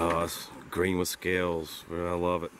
Oh, it's green with scales. I love it.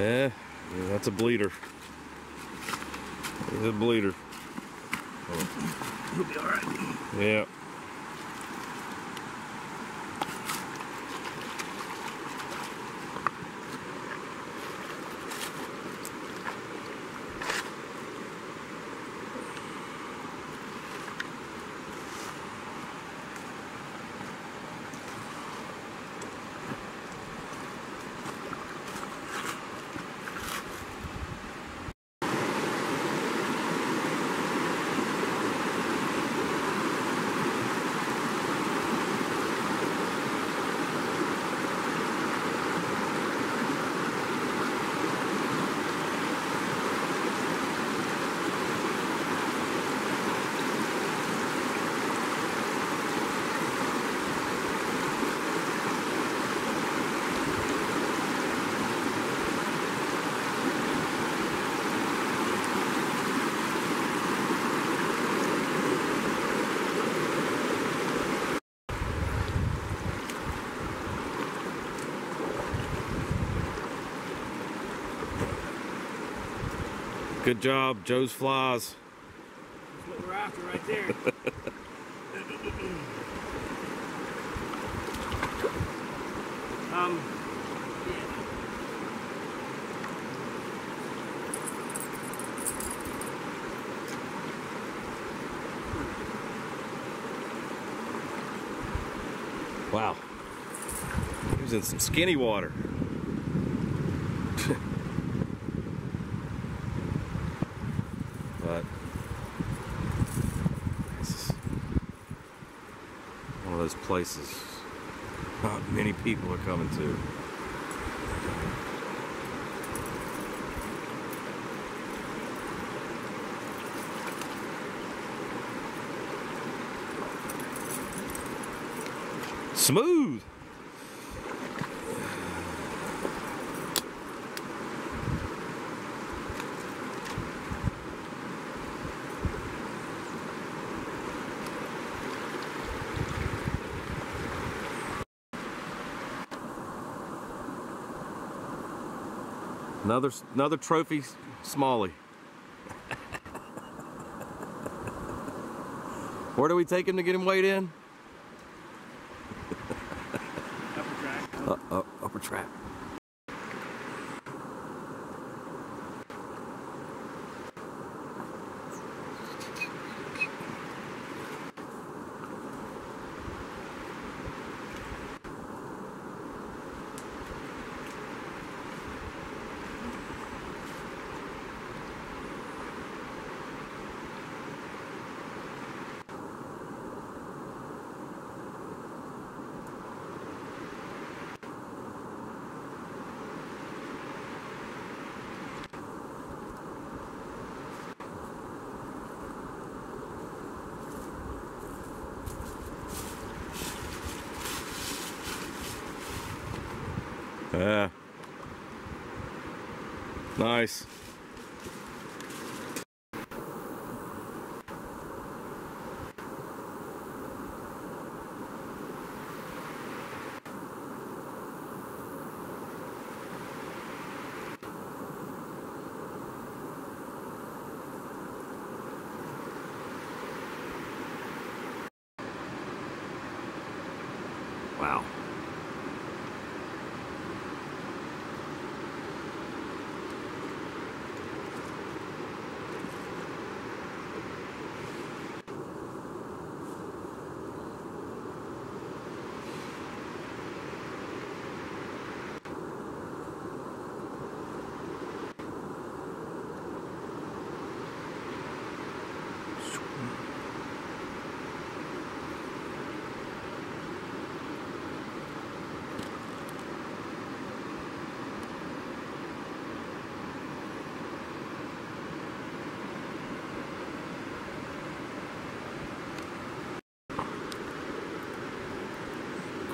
Yeah, that's a bleeder. It's a bleeder. He'll be alright. Yeah. Good job, Joe's Flies. That's what we're after right there. um. Wow. He was in some skinny water. but this is one of those places not many people are coming to. Smooth. Another another trophy smallie. Where do we take him to get him weighed in? Upper track. Uh, uh, upper trap. Yeah. Nice. Wow.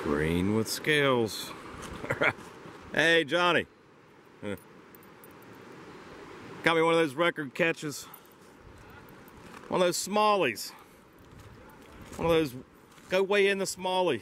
Green with scales. hey, Johnny. Got me one of those record catches. One of those smallies. One of those go weigh in the smallie.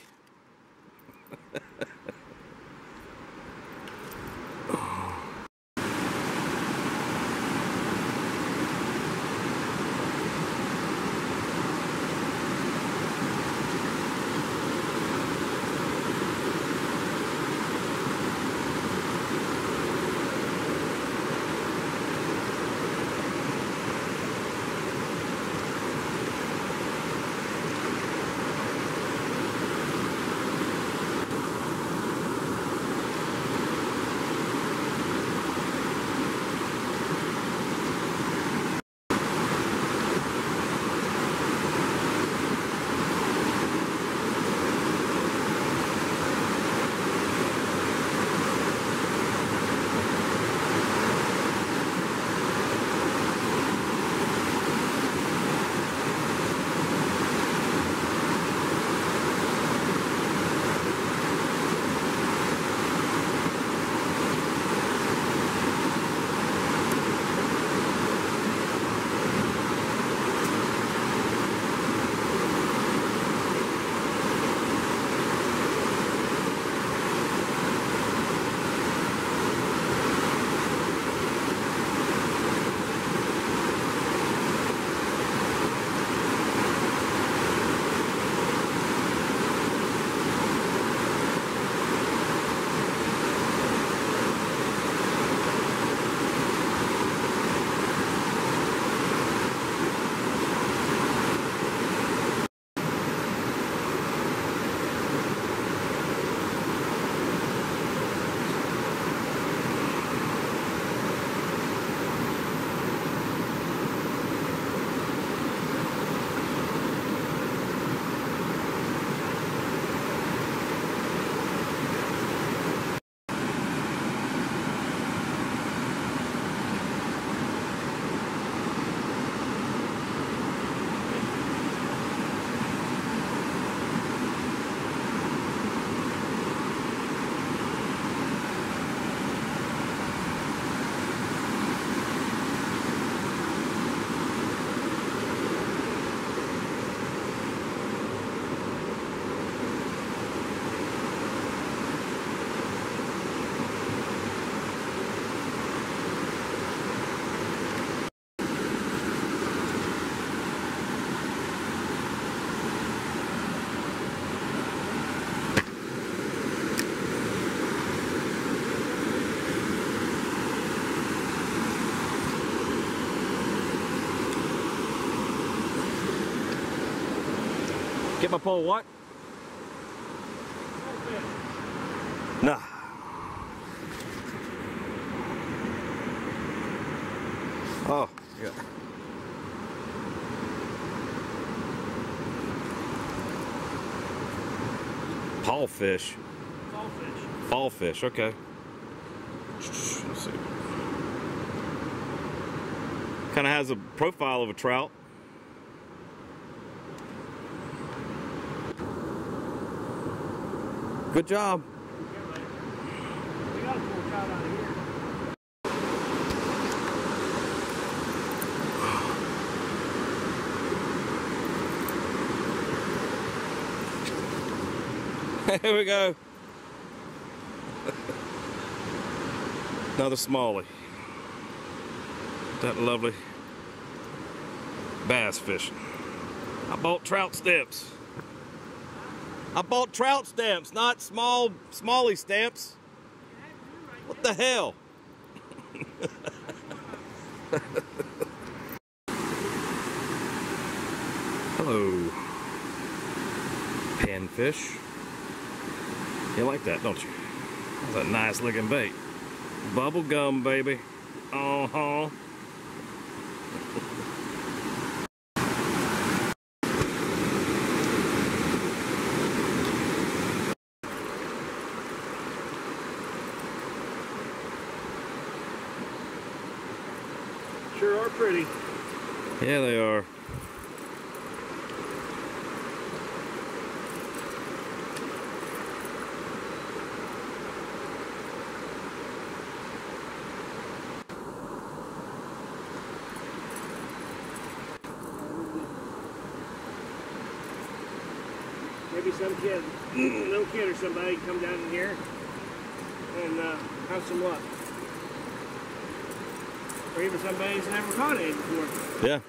Get my pole what? Nah. Oh, yeah. Paul fish. Fall fish. Fall fish, okay. Kind of has a profile of a trout. Good job. Here we go. Another smallie. That lovely bass fishing. I bought trout steps. I bought trout stamps, not small smallie stamps. What the hell? Hello. Panfish. You like that, don't you? That's a nice looking bait. Bubble gum, baby. Uh-huh. Pretty. Yeah, they are. Maybe some kid, little kid or somebody come down in here and uh, have some luck. Or even somebody who's never caught it before. Yeah.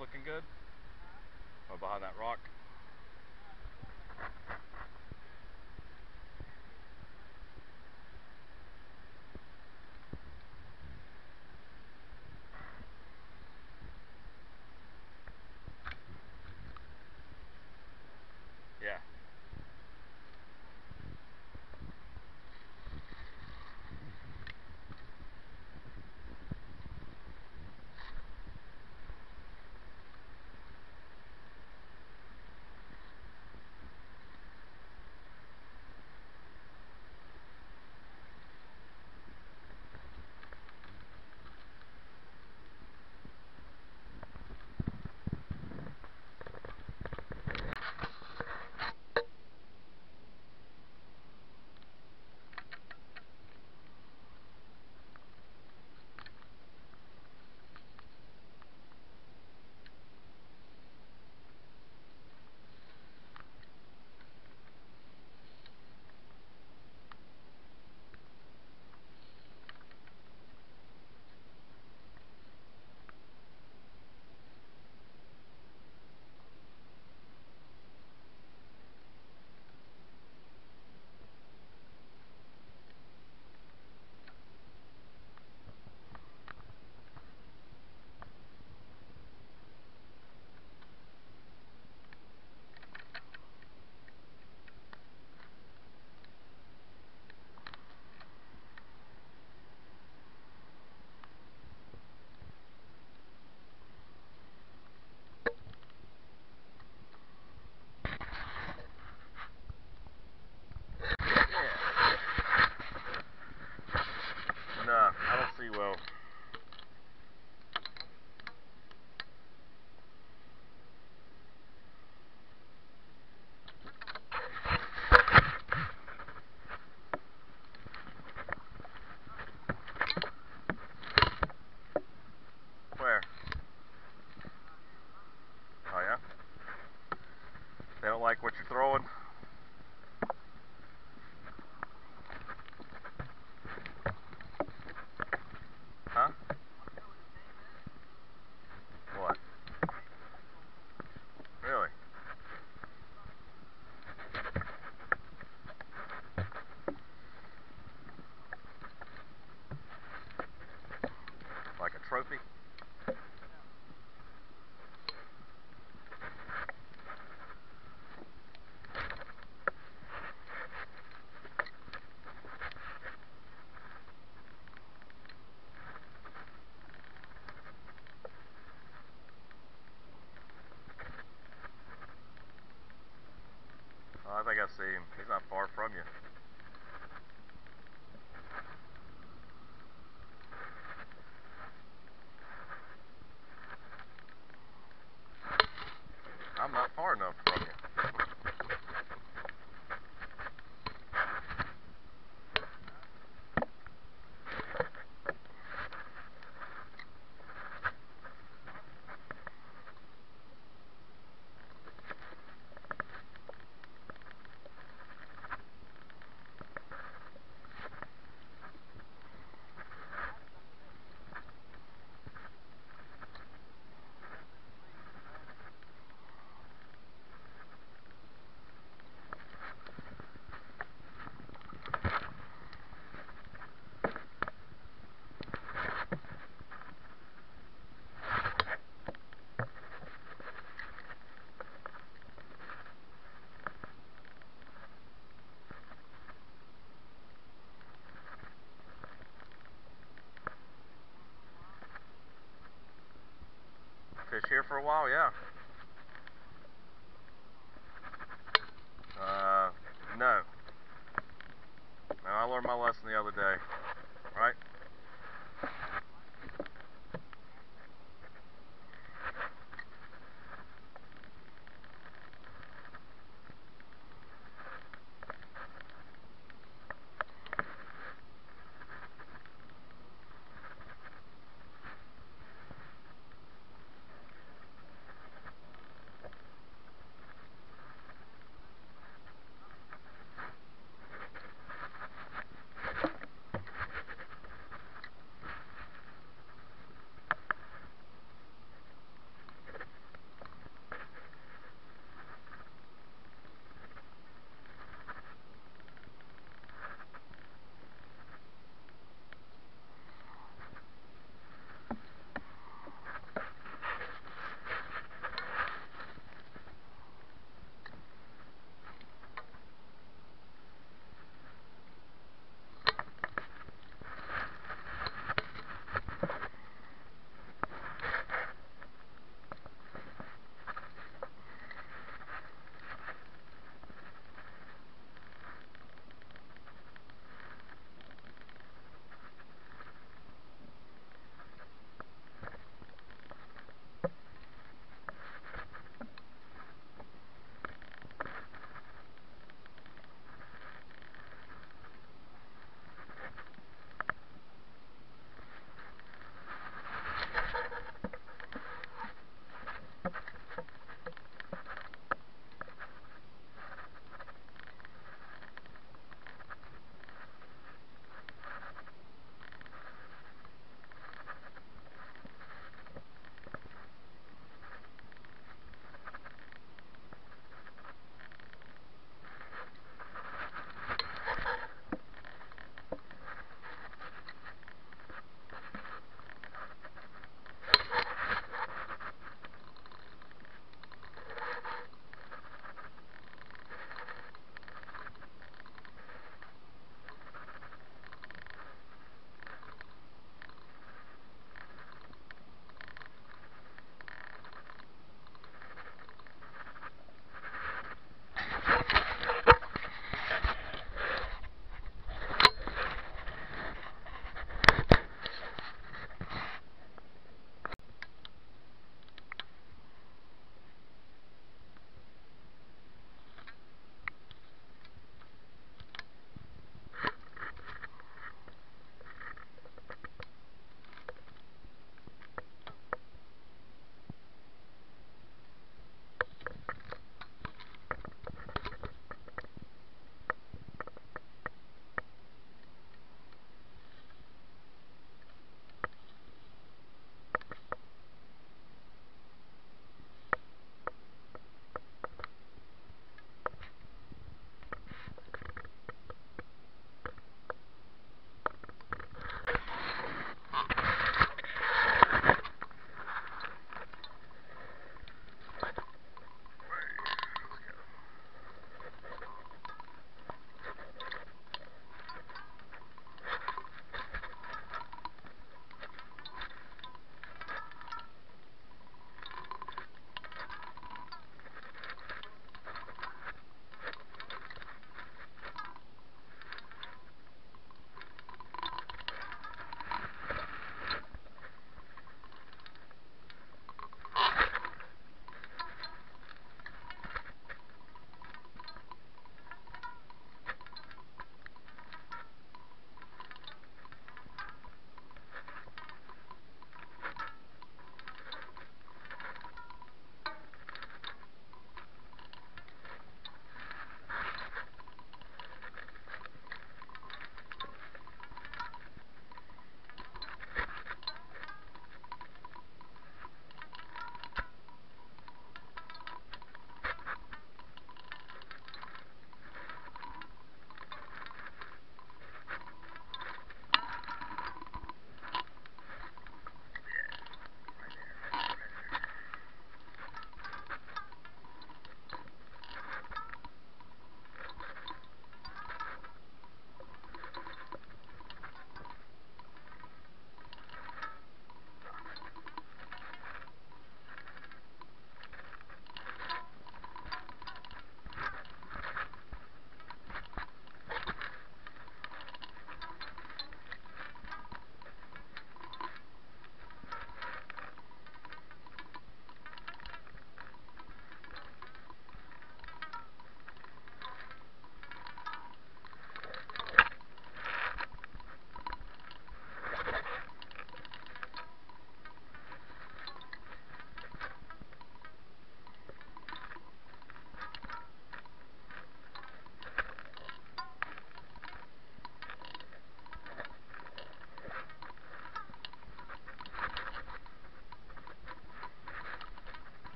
looking good. But behind that rock, throwing. same. fish here for a while, yeah.